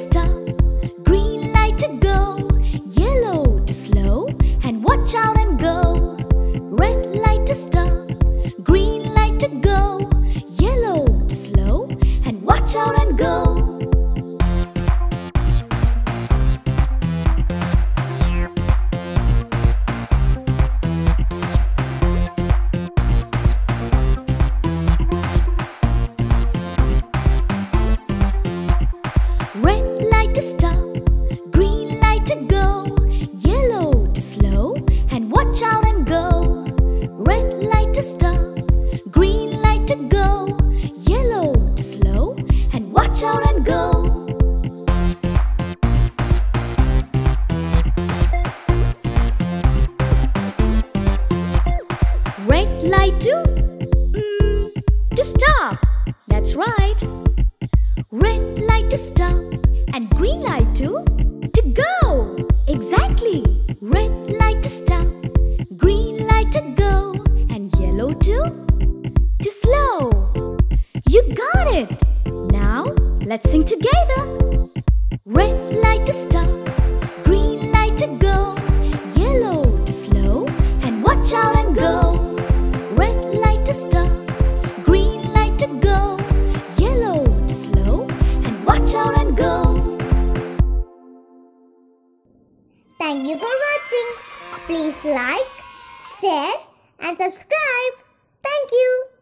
stop, green light to go, yellow to slow, and watch out and go. Red light to stop, green light to go, yellow to slow, and watch out and go. To stop, green light to go, yellow to slow, and watch out and go. Red light to stop, green light to go, yellow to slow, and watch out and go. Red light to, mm, to stop. That's right. Red light to stop and green light to to go. Exactly. Red light to stop, green light to go, and yellow to to slow. You got it. Now let's sing together. Red light to stop, green light to go, yellow to slow, and watch out and go. Red light to stop, Thank you for watching. Please like, share and subscribe. Thank you.